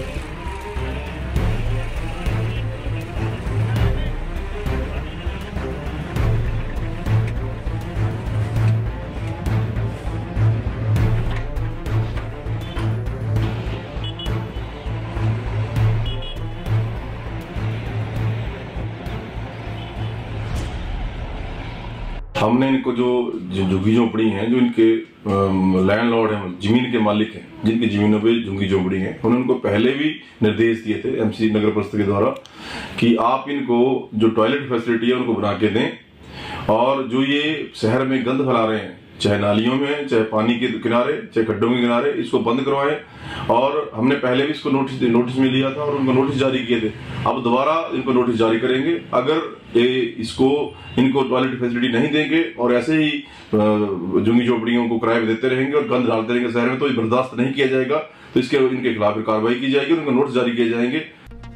Thank you. हमने इनको जो झुग्गी झोपड़ी हैं, जो इनके लैंडलॉर्ड हैं, ज़मीन के मालिक हैं, जिनकी जमीनों पे झुग्गी झोंपड़ी हैं, उन्होंने उनको पहले भी निर्देश दिए थे एमसी नगर परिषद के द्वारा कि आप इनको जो टॉयलेट फैसिलिटी है उनको बना के दें और जो ये शहर में गंद फैला रहे हैं चाहे नालियों में, चाहे पानी के किनारे, चाहे खड्डों के किनारे, इसको बंद करवाएँ। और हमने पहले भी इसको नोटिस नोटिस में लिया था और उनको नोटिस जारी किए थे। अब दोबारा इनको नोटिस जारी करेंगे। अगर ये इसको, इनको टॉयलेट फैसिलिटी नहीं देंगे और ऐसे ही जुंगी झोपड़ियों को किराए देते रहेंगे और गंद डालते रहेंगे शहर में तो बर्दाश्त नहीं किया जाएगा। तो इसके, इनके खिलाफ कार्रवाई की जाएगी और उनको नोटिस जारी किए जाएँगे।